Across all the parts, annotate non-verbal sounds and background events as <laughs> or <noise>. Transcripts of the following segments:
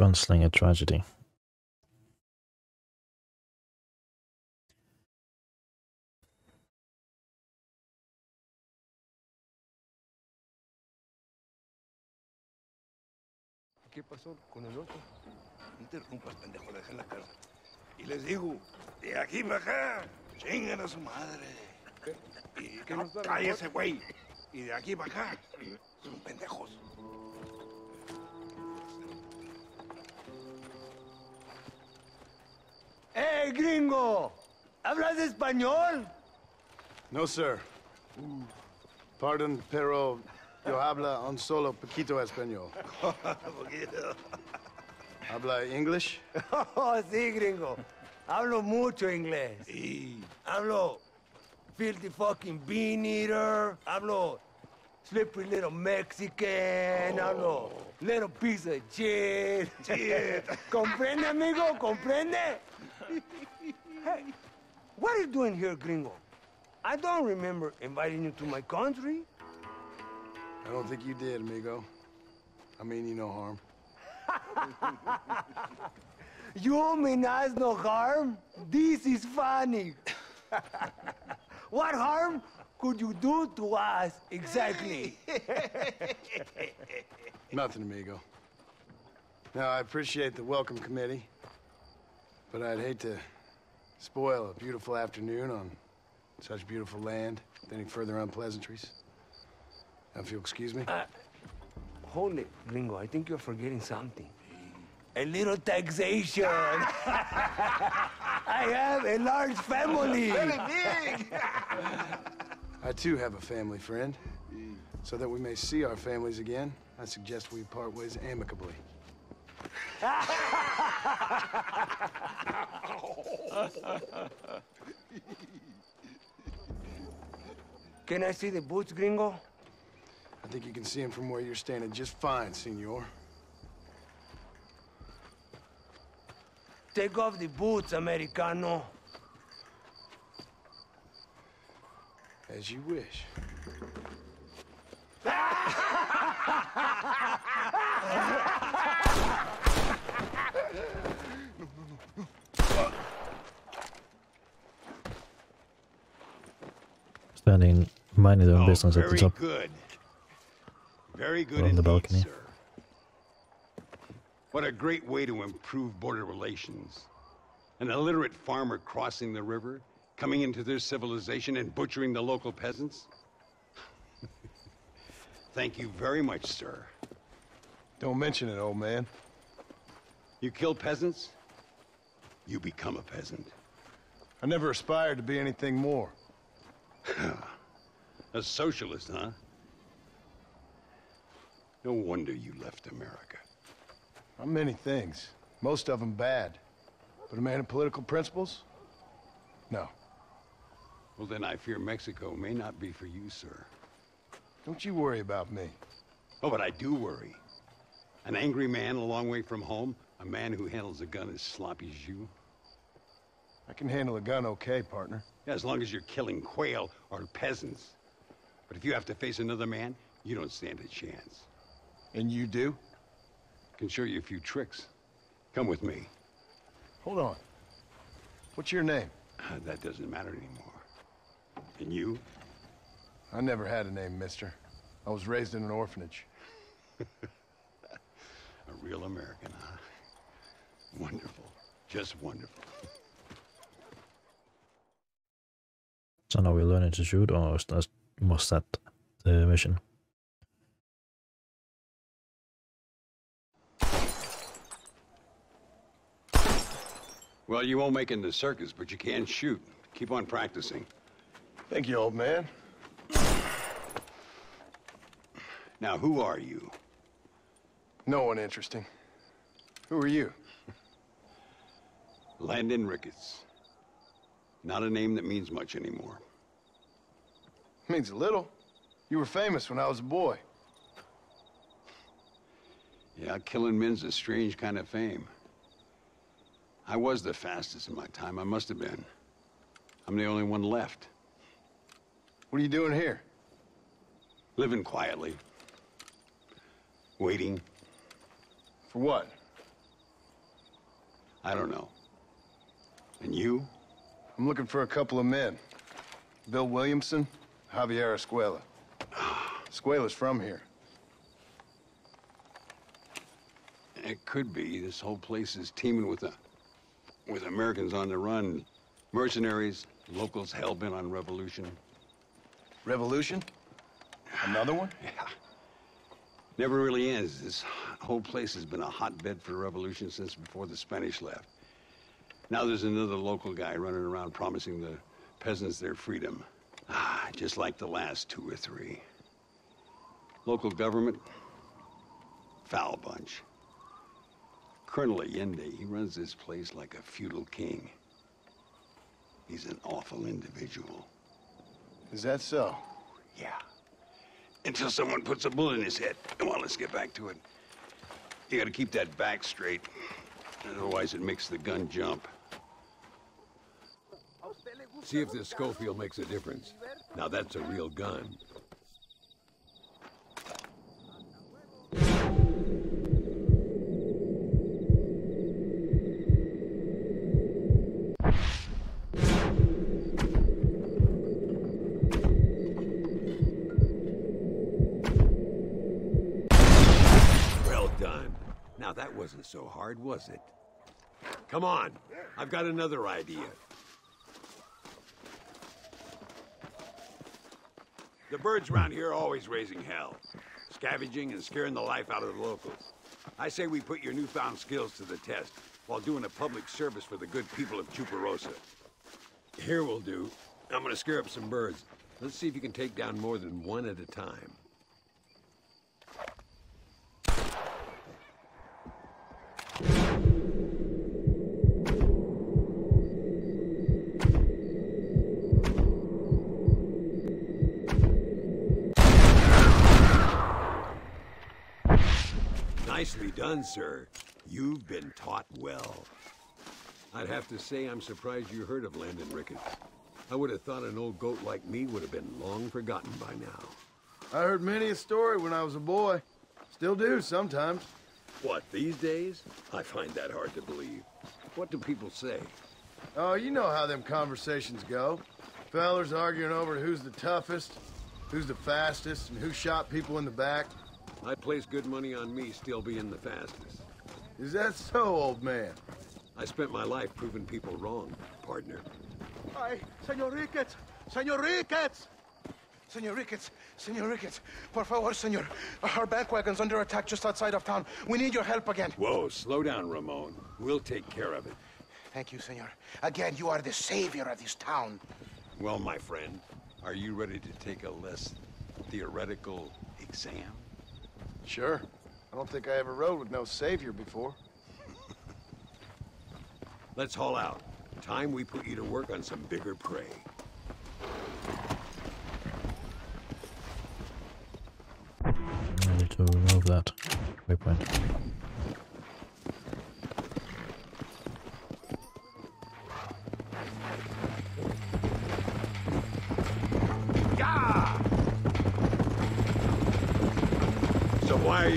Gunslinger Tragedy. ¿Qué pasó con el otro? No interrumpas, pendejo, deja la casa. Y les digo, de aquí para acá, chingan a su madre. Y ¿Qué no, nos da la cállese, güey. Y de aquí para acá, son pendejos. ¡Eh, gringo! ¿Hablas español? No, sir. Pardon, pero yo habla un solo poquito español. <laughs> ¿Habla English? <laughs> Oh, sí, gringo. Hablo mucho inglés. Y Hablo filthy fucking bean eater. Hablo slippery little Mexican. Hablo little piece of shit. Shit. <laughs> ¿Comprende, amigo? ¿Comprende? Hey, what are you doing here, gringo? I don't remember inviting you to my country. I don't think you did, amigo. I mean you no harm. <laughs> You mean us no harm? This is funny. <laughs> what harm could you do to us exactly? <laughs> Nothing, amigo. Now, I appreciate the welcome committee, but I'd hate to spoil a beautiful afternoon on such beautiful land with any further unpleasantries. Now, if you'll excuse me. Uh, hold it, gringo. I think you're forgetting something. A little taxation. <laughs> I have a large family. Very big. <laughs> I too have a family friend. So that we may see our families again, I suggest we part ways amicably. <laughs> <laughs> Can I see the boots, gringo? I think you can see him from where you're standing just fine, senor. Take off the boots, Americano. As you wish. Standing, minding their own Oh, business at the top. good. Very good On the balcony. sir. What a great way to improve border relations. An illiterate farmer crossing the river, coming into their civilization and butchering the local peasants? <laughs> Thank you very much, sir. Don't mention it, old man. You kill peasants, you become a peasant. I never aspired to be anything more. A socialist, huh? No wonder you left America. I'm many things. Most of them bad. But a man of political principles? No. Well, then I fear Mexico may not be for you, sir. Don't you worry about me. Oh, but I do worry. An angry man a long way from home, a man who handles a gun as sloppy as you. I can handle a gun okay, partner. Yeah, as long as you're killing quail or peasants. But if you have to face another man, you don't stand a chance. And you do? I Can show you a few tricks. Come with me. Hold on. What's your name? Uh, that doesn't matter anymore. And you? I never had a name, mister. I was raised in an orphanage. <laughs> A real American, huh? Wonderful. Just wonderful. <laughs> So now we're learning to shoot or is that, was that the mission? Well, you won't make it in the circus, but you can shoot. Keep on practicing. Thank you, old man. Now, who are you? No one interesting. Who are you? Landon Ricketts. Not a name that means much anymore. Means a little. You were famous when I was a boy. Yeah, killing men's a strange kind of fame. I was the fastest in my time. I must have been. I'm the only one left. What are you doing here? Living quietly. Waiting. For what? I don't know. And you? I'm looking for a couple of men. Bill Williamson, Javier Escuela. Escuela's from here. It could be. This whole place is teeming with a, with Americans on the run, mercenaries, locals hell-bent on revolution. Revolution? Another one? <sighs> Yeah. Never really ends. This whole place has been a hotbed for revolution since before the Spanish left. Now there's another local guy running around promising the peasants their freedom. Ah, just like the last two or three. Local government, foul bunch. Colonel Allende, he runs this place like a feudal king. He's an awful individual. Is that so? Yeah. Until someone puts a bullet in his head. Come on, let's get back to it. You gotta keep that back straight. Otherwise it makes the gun jump. See if this Schofield makes a difference. Now that's a real gun. Well done. Now that wasn't so hard, was it? Come on, I've got another idea. The birds around here are always raising hell, scavenging and scaring the life out of the locals. I say we put your newfound skills to the test while doing a public service for the good people of Chuparosa. Here we'll do. I'm gonna scare up some birds. Let's see if you can take down more than one at a time. Nicely done, sir. You've been taught well. I'd have to say I'm surprised you heard of Landon Ricketts. I would have thought an old goat like me would have been long forgotten by now. I heard many a story when I was a boy. Still do sometimes. What, these days? I find that hard to believe. What do people say? Oh, you know how them conversations go. Fellers arguing over who's the toughest, who's the fastest, and who shot people in the back. I'd place good money on me still being the fastest. Is that so, old man? I spent my life proving people wrong, partner. Ay, Senor Ricketts! Senor Ricketts! Senor Ricketts, Senor Ricketts, por favor, senor. Our bank wagon's under attack just outside of town. We need your help again. Whoa, slow down, Ramon. We'll take care of it. Thank you, senor. Again, you are the savior of this town. Well, my friend, are you ready to take a less theoretical exam? Sure. I don't think I ever rode with no savior before. Let's haul out. Time we put you to work on some bigger prey. I need to remove that waypoint. So why are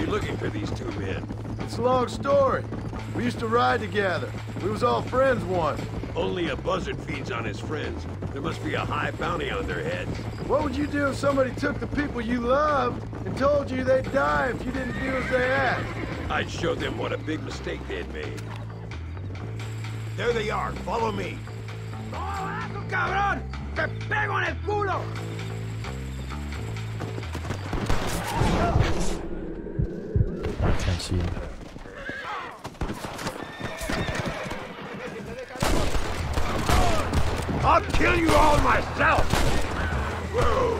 you for these two men? It's a long story. We used to ride together. We was all friends once. Only a buzzard feeds on his friends. There must be a high bounty on their heads. What would you do if somebody took the people you loved and told you they'd die if you didn't do as they asked? I'd show them what a big mistake they'd made. There they are. Follow me. Oh, cabrón! ¡Te pego en el culo! I can't see him. I'll kill you all myself! Whoa!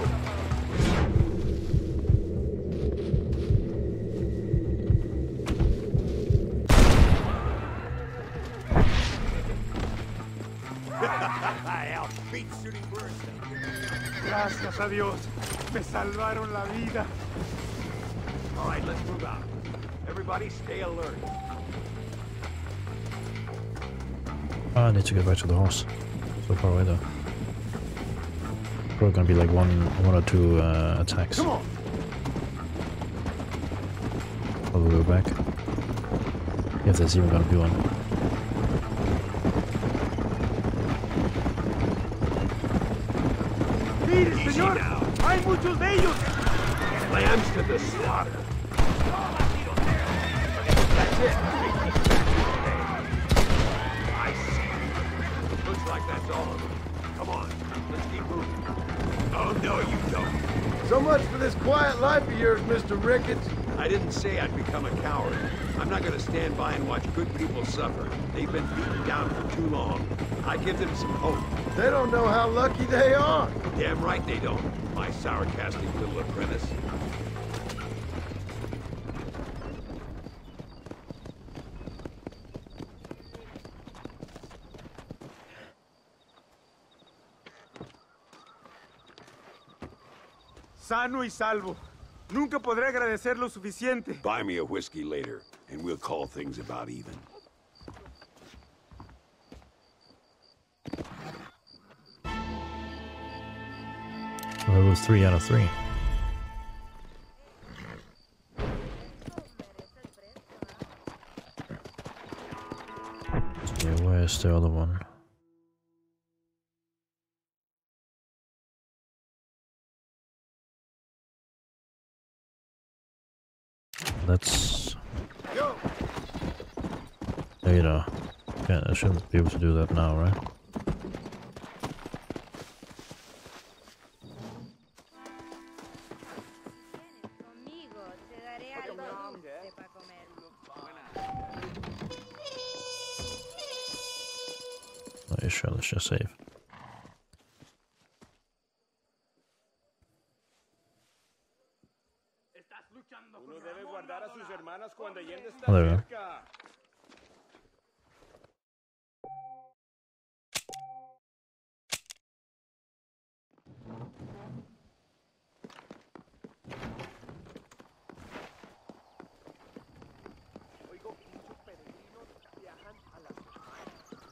I'll beat shooting birds. Gracias a Dios. Me salvaron la vida. All right, let's move out. Everybody stay alert. I need to get back to the horse. So far away though. Probably gonna be like one, one or two uh, attacks. Come on. All the way back. If there's even gonna be one. Señor, hay muchos de ellos. Lambs to the slaughter. That's it. I see. Looks like that's all of them. Come on, let's keep moving. Oh, no, you don't. So much for this quiet life of yours, Mr. Ricketts. I didn't say I'd become a coward. I'm not gonna stand by and watch good people suffer. They've been beaten down for too long. I give them some hope. They don't know how lucky they are. Damn right they don't, my sarcastic little apprentice. Sano y salvo. Nunca podré agradecer lo suficiente. Buy me a whiskey later, and we'll call things about even. Level 3 out of 3. Yeah, where's the other one? That's later. Okay, I shouldn't be able to do that now, right? Oh, Are you sure? Let's just save. Cuando Allende está Oh, there we go. cerca.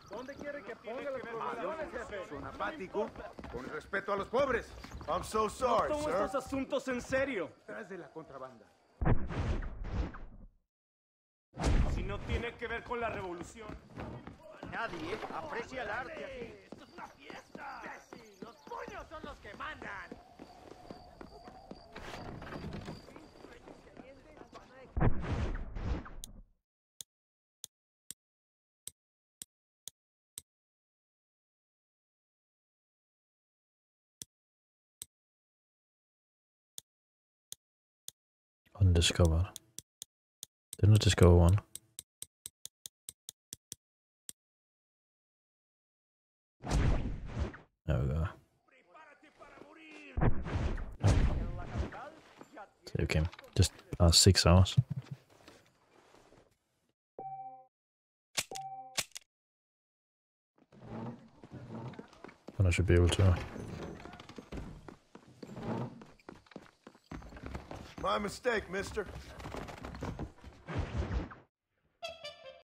¿Dónde quiere que ponga las provisiones, jefe? Son apático con respeto a los pobres. I'm so sorry, Tomo sir. estos asuntos en serio. Tras de la contrabanda. Si no tiene que ver con la revolución. Nadie aprecia el arte aquí. ¡Esto es una fiesta! ¡Los puños son los que mandan! Undiscovered. Didn't I discover one? There we go. Save. Just uh, six hours. And I should be able to. My mistake, mister.